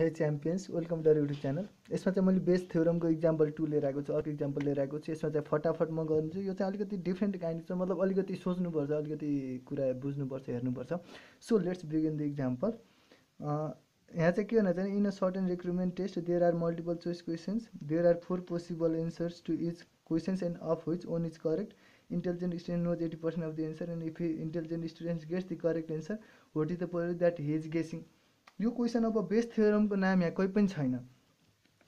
Hey champions welcome to YouTube channel यसमा चाहिँ मैले बेस्ट थ्योरमको इक्जाम्पल टू लिएर आएको छु अर्को इक्जाम्पल लिएर आएको छु यसमा चाहिँ फटाफट म गर्छु यो चाहिँ अलिकति डिफ्रेन्ट काइन्ड छ। मतलब अलिकति सोच्नुपर्छ अलिकति कुरा बुझ्नुपर्छ हेर्नुपर्छ। So let's begin the example यहाँ चाहिँ के हुन चाहिँ in a certain recruitment test there are multiple choice questions there are four possible answers to each questions and of which one is correct student knows 80% of the answer and if he intelligent student gets the correct answer what is the probability that he is guessing? यो question अब best थ्योरमको नाम यहाँ कोही पनि छैन।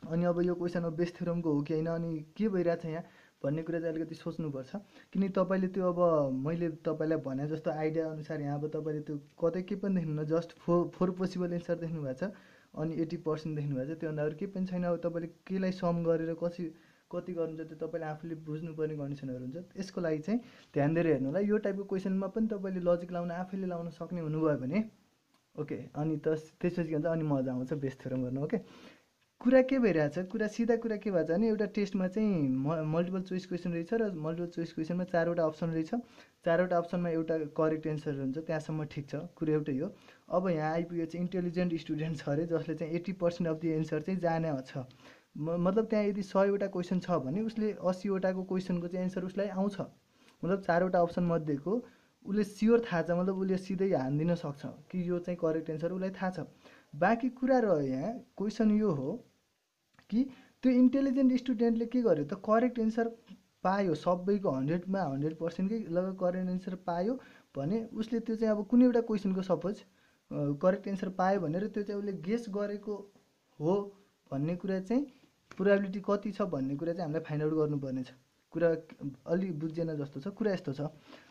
अनि अब यो क्वेसन अब बेस्ट थ्योरमको हो कि होइन अनि के भइरहेछ यहाँ भन्ने कुरा चाहिँ अलिकति सोच्नुपर्छ। किन तपाईँले त्यो अब मैले तपाईँलाई भने जस्तो आइडिया अनुसार यहाँ अब तपाईँले त्यो कतै केही पनि देख्नु just four four possible answer देख्नु भएको छ अनि एट्टी पर्सेन्ट देख्नु भएको छ त्योभन्दा अरू केही पनि छैन। अब तपाईँले केलाई सम गरेर कति कति गर्नुहुन्छ त्यो तपाईँले आफूले बुझ्नुपर्ने कन्डिसनहरू हुन्छ यसको लागि चाहिँ ध्यान दिएर हेर्नु होला। यो टाइपको क्वेसनमा पनि तपाईँले लजिक लाउन आफैले लाउन सक्ने हुनुभयो भने ओके अनि त त्यसपछि के भन्छ अनि मजा आउँछ बेस्ट थ्योरम गर्नु ओके? कुरा के भइरहेछ कुरा सिधा कुरा के भएको छ भने एउटा टेस्टमा चाहिँ म मल्टिपल चोइस क्वेसन रहेछ र मल्टिपल चोइस क्वेसनमा चारवटा अप्सन रहेछ। चारवटा अप्सनमा एउटा करेक्ट एन्सर हुन्छ त्यहाँसम्म ठिक छ कुरा एउटै हो। अब यहाँ आइपुग्यो चाहिँ इन्टेलिजेन्ट स्टुडेन्ट छ अरे जसले चाहिँ eighty percent of the answer चाहिँ जाने छ। मतलब त्यहाँ यदि सयवटा क्वेसन छ भने उसले अस्सीवटाको क्वेसनको चाहिँ एन्सर उसलाई आउँछ। मतलब चारवटा अप्सन मध्येको उसले स्योर थाहा छ मतलब उसले सिधै हानिदिन सक्छ कि यो चाहिँ करेक्ट एन्सर उसलाई थाहा छ। बाँकी कुरा रह्यो यहाँ क्वेसन यो हो कि त्यो इन्टेलिजेन्ट स्टुडेन्टले के गर्यो त करेक्ट एन्सर पायो सबैको हन्ड्रेडमा हन्ड्रेड पर्सेन्टकै लगभग करेक्ट एन्सर पायो भने उसले त्यो चाहिँ अब कुनै एउटा क्वेसनको सपोज करेक्ट एन्सर पायो भनेर त्यो चाहिँ उसले गेस गरेको हो भन्ने कुरा चाहिँ प्रोभाबिलिटी कति छ भन्ने कुरा चाहिँ हामीलाई फाइन्ड आउट गर्नुपर्ने छ कुरा अलि बुझेन जस्तो छ। कुरा यस्तो छ।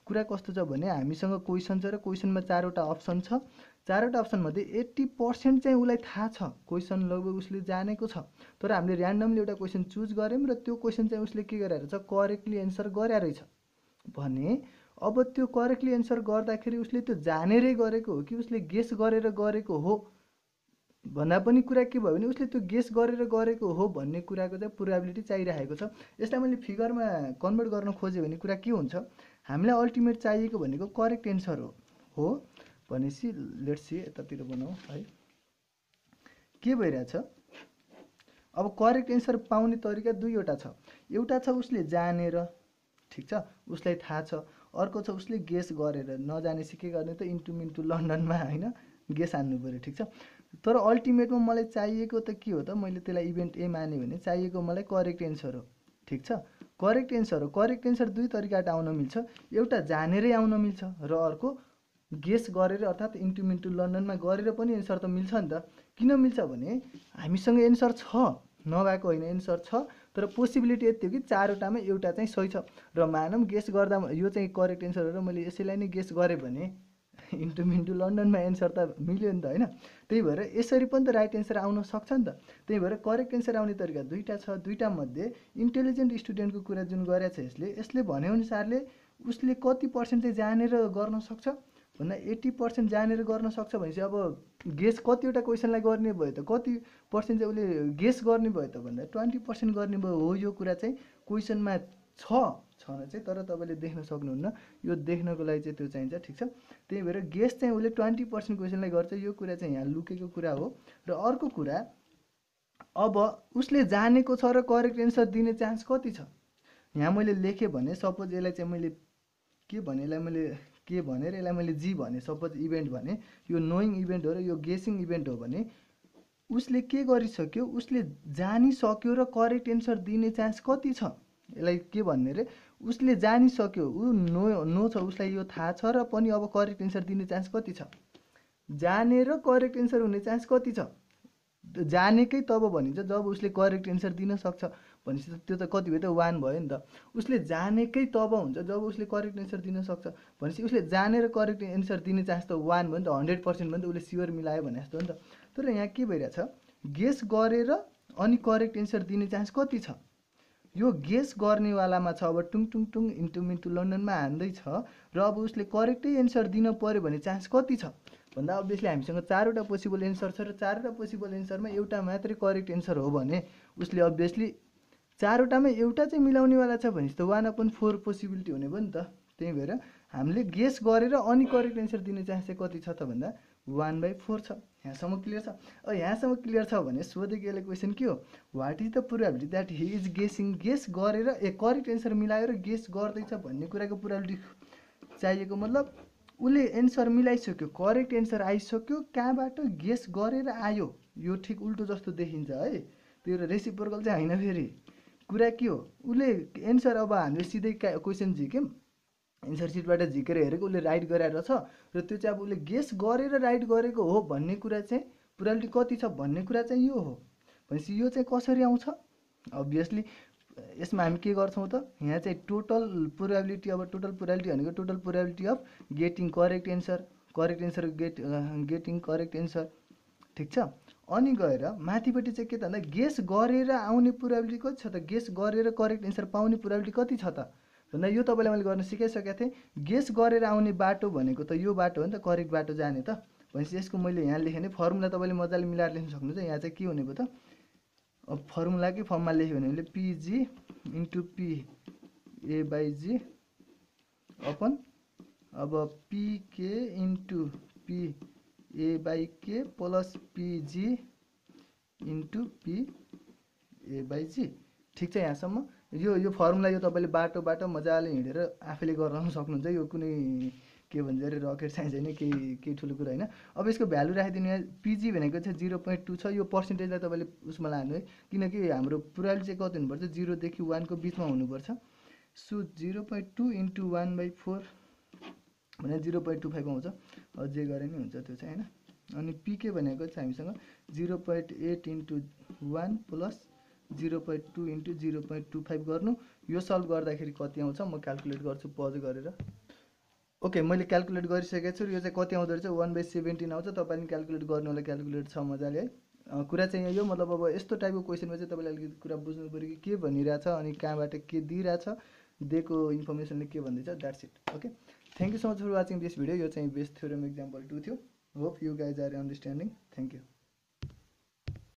कुरा कस्तो छ भने हामीसँग क्वेसन छ र क्वेसनमा चारवटा अप्सन छ। चारवटा अप्सनमध्ये एट्टी पर्सेन्ट चाहिँ उसलाई थाहा छ। क्वेसन लगभग उसले जानेको छ। तर हामीले ऱ्यान्डमली एउटा क्वेसन चुज गऱ्यौँ र त्यो क्वेसन चाहिँ उसले के गरेर छ? करेक्टली एन्सर गरे रहेछ भने अब त्यो करेक्टली एन्सर गर्दाखेरि उसले त्यो जानेरै गरेको हो कि उसले गेस गरेर गरेको हो? भन्दा पनि कुरा के भयो भने उसले त्यो गेस गरेर गरेको हो भन्ने कुराको चाहिँ प्रोभाबिलिटी चाहिरहेको छ। यसलाई मैले फिगरमा कन्भर्ट गर्न खोजेँ भने कुरा के हुन्छ? हामीलाई अल्टिमेट चाहिएको भनेको करेक्ट एन्सर हो। हो? भनेपछि लेट्स सी यतातिर बनाऊ है। के भइरहेछ? अब करेक्ट एन्सर पाउने तरिका दुईवटा छ। एउटा छ उसले जानेर ठिक छ? उसलाई थाहा छ। अर्को छ उसले गेस गरेर नजानेपछि के गर्ने त? इन्टु मिन्टु लन्डनमा होइन? गेस हान्नु पऱ्यो ठिक छ? तर अल्टिमेटमा मलाई चाहिएको त के हो त? मैले त्यसलाई इभेन्ट ए माने भने चाहिएको मलाई करेक्ट एन्सर हो ठिक छ? करेक्ट एन्सर हो। करेक्ट एन्सर दुई तरिकाबाट आउन मिल्छ। एउटा जानेरै आउन मिल्छ र अर्को गेस गरेर अर्थात् इन्टु मिन्टु लन्डनमा गरेर पनि एन्सर त मिल्छ नि त। किन मिल्छ भने हामीसँग एन्सर छ नभएको होइन एन्सर छ तर पोसिबिलिटी यति हो कि चारवटामा एउटा चाहिँ सही छ। र मानौँ गेस गर्दा यो चाहिँ करेक्ट एन्सर हो र मैले यसैलाई नै गेस गरेँ भने इन्टु मिन्टु लन्डनमा एन्सर त मिल्यो नि त होइन? त्यही भएर यसरी पनि त राइट एन्सर आउन सक्छ नि त। त्यही भएर करेक्ट एन्सर आउने तरिका दुईवटा छ। दुईवटा मध्ये इन्टेलिजेन्ट स्टुडेन्टको कुरा जुन गरेको छ यसले यसले भनेअनुसारले उसले कति पर्सेन्ट चाहिँ जानेर गर्न सक्छ? भन्दा एट्टी पर्सेन्ट जानेर गर्न सक्छ भनेपछि अब गेस कतिवटा क्वेसनलाई गर्ने भयो त कति पर्सेन्ट चाहिँ उसले गेस गर्ने भयो त भन्दा ट्वेन्टी पर्सेन्ट गर्ने भयो हो यो कुरा चाहिँ क्वेसनमा छ छन चाहिँ तर तपाईँले देख्न सक्नुहुन्न। यो देख्नको लागि चाहिँ त्यो चाहिन्छ ठिक छ? त्यही भएर गेस चाहिँ उसले ट्वेन्टी पर्सेन्ट क्वेसनलाई गर्छ। यो कुरा चाहिँ यहाँ लुकेको कुरा हो। र अर्को कुरा अब उसले जानेको छ र करेक्ट एन्सर दिने चान्स कति छ? यहाँ मैले लेखेँ भने सपोज यसलाई चाहिँ मैले के भने यसलाई मैले के भनेर यसलाई मैले जी भने सपोज इभेन्ट भने यो नोइङ इभेन्ट हो र यो गेसिङ इभेन्ट हो भने उसले के गरिसक्यो? उसले जानिसक्यो र करेक्ट एन्सर दिने चान्स कति छ? यसलाई के भन्ने अरे उसले जानिसक्यो ऊ नो नो छ उसलाई यो थाहा छ र पनि अब करेक्ट एन्सर दिने चान्स कति छ? जानेर करेक्ट एन्सर हुने चान्स कति छ? जानेकै तब भनिन्छ जब उसले करेक्ट एन्सर दिन सक्छ भनेपछि त्यो त कति भयो त वान भयो नि त। उसले जानेकै तब हुन्छ जब उसले करेक्ट एन्सर दिन सक्छ भनेपछि उसले जानेर करेक्ट एन्सर दिने चान्स त वान भयो नि त हन्ड्रेड पर्सेन्ट भयो नि त उसले स्योर मिलायो भने जस्तो हो नि त। तर यहाँ के भइरहेछ? गेस गरेर अनि करेक्ट एन्सर दिने चान्स कति छ? यो गेस गर्नेवालामा छ अब टुङ टुङ टुङ इन्टु मिन्टु लन्डनमा हान्दैछ र अब उसले करेक्टै एन्सर दिन पऱ्यो भने चान्स कति छ? भन्दा अभियसली हामीसँग चारवटा पोसिबल एन्सर छ र चारवटा पोसिबल एन्सरमा एउटा मात्रै करेक्ट एन्सर हो भने उसले अभियसली चारवटामा एउटा चाहिँ मिलाउनेवाला छ भने त वान अपन फोर पोसिबिलिटी हुने भयो नि त। त्यही भएर हामीले गेस गरेर अनि करेक्ट एन्सर दिने चान्स चाहिँ कति छ त भन्दा वान बाई फोर छ यहाँसम्म क्लियर छ? अब यहाँसम्म क्लियर छ भने सोधेको यसले क्वेसन के हो? What is the probability that he is guessing guess गरेर ए करेक्ट एन्सर मिलाएर गेस गर्दैछ भन्ने कुराको प्रोभाबिलिटी चाहिएको मतलब उसले एन्सर मिलाइसक्यो करेक्ट एन्सर आइसक्यो कहाँबाट गेस गरेर आयो? यो ठिक उल्टो जस्तो देखिन्छ है। त्यो रेसिप्रोकल चाहिँ होइन फेरि। कुरा के हो? उसले एन्सर अब हामीले सिधै क्वेसन झिक्यौँ। एन्सर सिटबाट झिकेर हेरेको उसले राइट गराएर छ। र त्यो चाहिँ अब उसले गेस गरेर राइट गरेको हो भन्ने कुरा चाहिँ प्रोबाबिलिटी कति छ भन्ने कुरा चाहिँ यो हो। भनेपछि यो चाहिँ कसरी आउँछ? अभियसली यसमा हामी के गर्छौँ त? यहाँ चाहिँ टोटल प्रोबाबिलिटी अब टोटल प्रोबाबिलिटी भनेको total probability of getting correct answer correct answer get getting correct answer ठिक छ? अनि गएर माथिपट्टि चाहिँ के त भन्दा गेस गरेर आउने प्रोबाबिलिटी कति छ त? गेस गरेर करेक्ट एन्सर पाउने प्रोबाबिलिटी कति छ त? भन्दा यो तपाईँलाई मैले गर्न सिकाइसकेको थिएँ। गेस गरेर आउने बाटो भनेको त यो बाटो हो नि त करेक्ट बाटो जाने त। भनेपछि यसको मैले यहाँ लेखेँ भने फर्मुला तपाईँले मजाले मिलाएर लेख्न सक्नुहुन्छ। यहाँ चाहिँ के हुने भयो त? अब फर्मुलाकै फर्ममा लेख्यो भने उसले P G into P A by G upon अब P K into P A by K plus P G into P A by G ठिक छ यहाँसम्म? यो यो फर्मुला यो तपाईँले बाटो मजाले हिँडेर आफैले गर्न सक्नुहुन्छ। यो कुनै के भन्छ अरे रकेट साइन्स होइन केही केही ठुलो कुरा होइन। अब यसको भ्यालु राखिदिनु यहाँ पिजी भनेको चाहिँ जिरो पोइन्ट टू छ। यो पर्सेन्टेजलाई तपाईँले उसमा लानु है। किनकि हाम्रो पुराले चाहिँ कति हुनुपर्छ? जिरोदेखि वानको बिचमा हुनुपर्छ। So zero point two into one by four भने जिरो पोइन्ट टू फाइभ आउँछ। जे गरे नि हुन्छ त्यो चाहिँ होइन। अनि पिके भनेको चाहिँ हामीसँग zero point eight into one plus zero point two into zero point two five गर्नु। यो सल्भ गर्दाखेरि कति आउँछ? म क्यालकुलेट गर्छु पज गरेर। ओके मैले क्यालकुलेट गरिसकेको छु यो चाहिँ कति आउँदो रहेछ? वान बाई सेभेन्टिन आउँछ तपाईँले क्यालकुलेट गर्नुलाई क्यालकुलेट छ मजाले है? कुरा चाहिँ यो मतलब अब यस्तो टाइपको क्वेसनमा चाहिँ तपाईँले अलिकति कुरा बुझ्नु पऱ्यो कि के भनिरहेछ अनि कहाँबाट के दिइरहेछ दिएको इन्फर्मेसनले के भन्दैछ that's it okay thank you so much for watching this video यो चाहिँ बेस्ट थ्योरम इक्जाम्पल टू थियो। Hope you guys are understanding thank you